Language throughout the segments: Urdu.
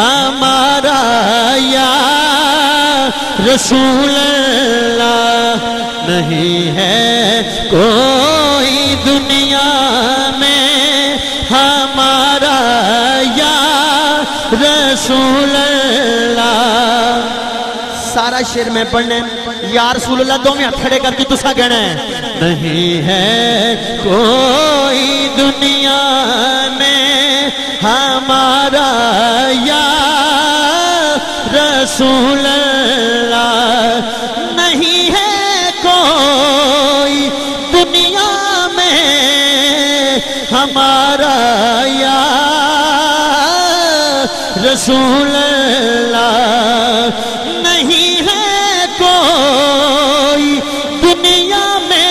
ہمارا یا رسول اللہ نہیں ہے کوئی دنیا میں ہمارا یا رسول اللہ۔ سارا شیر میں پڑھنے یا رسول اللہ دو میں کھڑے کر کے تسا کہنا ہے۔ نہیں ہے کوئی دنیا میں ہمارا رسول اللہ نہیں ہے کوئی دنیا میں ہمارا یا رسول اللہ نہیں ہے کوئی دنیا میں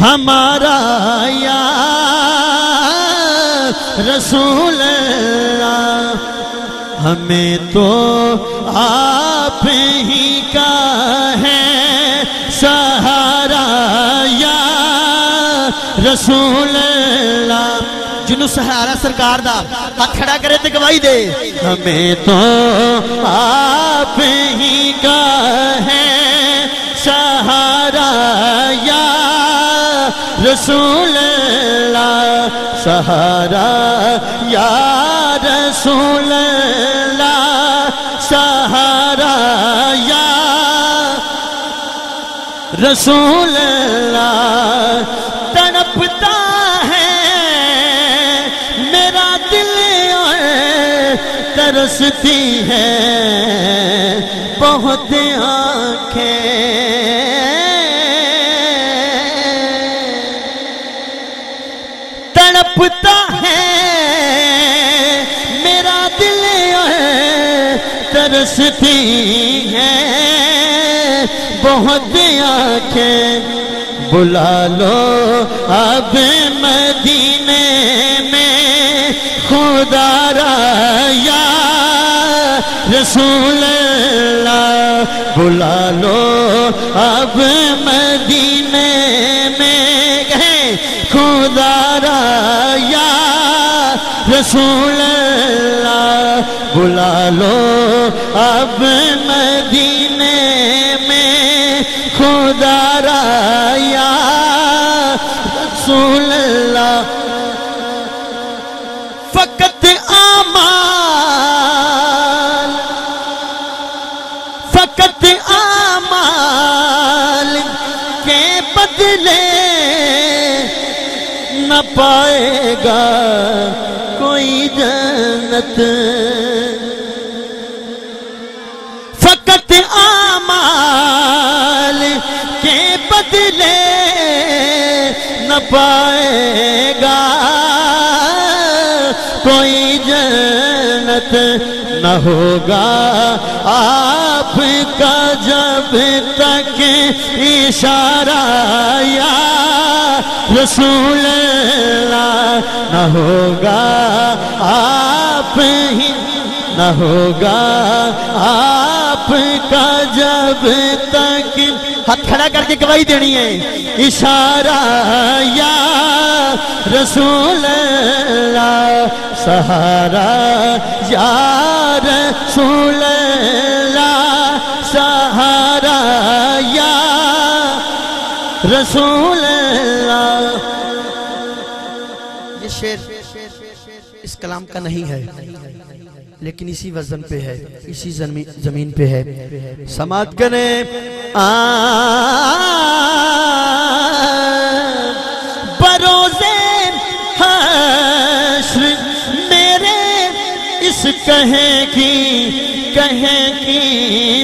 ہمارا یا رسول اللہ ہمیں تو آپ ہی کا ہے سہارا یا رسول اللہ۔ جنہوں سہارا سرکار دا، ہاتھ کھڑا کرے تے گواہی دے۔ ہمیں تو آپ ہی کا ہے سہارا یا رسول اللہ۔ سہارا یا رسول اللہ، سہارا یا رسول اللہ تڑپتا ہے، میرا دل اور ترستی ہے، بہت آنکھیں۔ تڑپتا ترستی ہے۔ بہت آنکھیں بلا لو اب مدینے میں۔ خدا را یا رسول اللہ۔ بلا لو اب مدینے میں۔ خدا را یا رسول اللہ بلا لو اب مدینے میں خدا را یا رسول اللہ۔ فقط آمال فقط آمال کے بدلے نہ پائے گا کوئی جنت۔ فقط آمال کے بدلے نہ پائے گا۔ کوئی جنت نہ ہوگا۔ آپ کا جب تک اشارہ یا رسول اللہ نہ ہوگا، آپ ہی نہ ہوگا۔ آپ کا جب تک ہاتھ کھڑا کر کے گواہی دینی ہے۔ اشارہ یا رسول اللہ، سہارا یا رسول اللہ، سہارا یا رسول اللہ۔ کلام کا نہیں ہے۔ لیکن اسی وزن پہ ہے، اسی زمین پہ ہے۔ سماعت کریں۔ بروزے حشر، میرے اس کہیں کی کہیں کی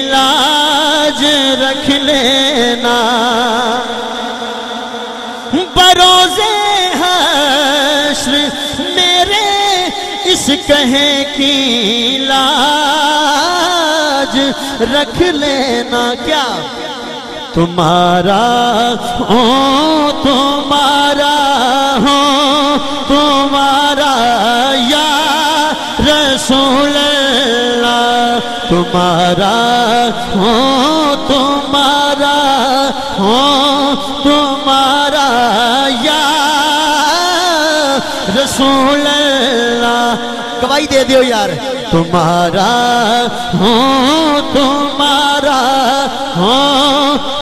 اس کہیں کی لاج رکھ لینا کیا؟ تمہارا ہوں تمہارا ہوں، تمہارا یا رسول اللہ۔ تمہارا ہوں تمہارا ہوں، تمہارا یا رسول اللہ گواہی دے دیو یار۔ تمہارا ہوں تمہارا ہوں۔